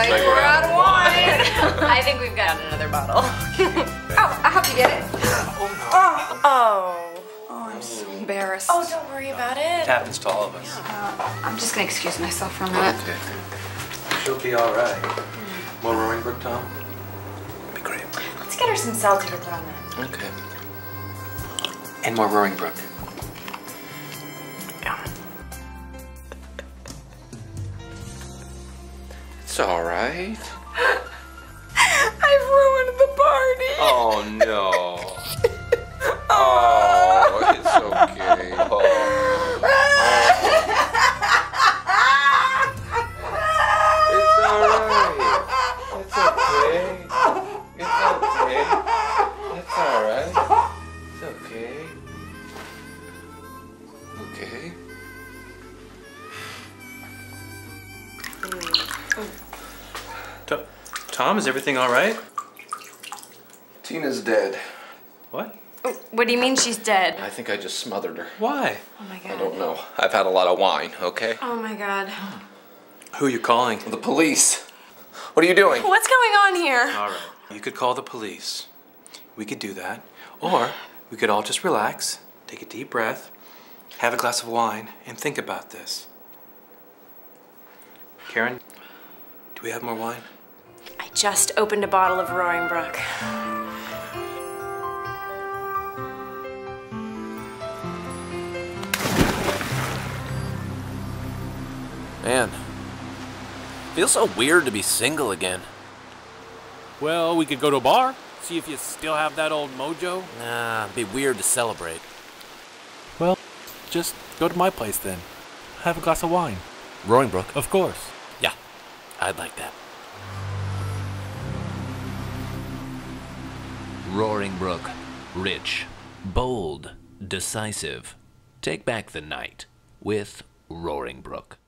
like, like we're, we're out of wine. I think we've got another bottle. oh, I hope you get it. Oh, no. Oh, oh. oh. I'm so embarrassed. Oh, don't worry about it. It happens to all of us. Uh, I'm just gonna excuse myself for a minute. Okay. She'll be all right. Mm. More Roaring Brook, Tom? Be great. Let's get her some salt to put on that. Okay. And more Roaring Brook. All right. I've ruined the party. Oh no. Oh. oh, it's okay. It's all right. It's okay. It's okay. It's all right. It's okay. Okay. To- Tom, is everything all right? Tina's dead. What? Oh, what do you mean she's dead? I think I just smothered her. Why? Oh my god. I don't know. I've had a lot of wine, okay? Oh my god. Who are you calling? The police. What are you doing? What's going on here? All right. You could call the police. We could do that. Or we could all just relax, take a deep breath, have a glass of wine, and think about this. Karen, do we have more wine? I just opened a bottle of Roaring Brook. Man, feels so weird to be single again. Well, we could go to a bar, see if you still have that old mojo. Nah, it'd be weird to celebrate. Well, just go to my place then. Have a glass of wine. Roaring Brook? Of course. Yeah, I'd like that. Roaring Brook. Rich. Bold. Decisive. Take back the night with Roaring Brook.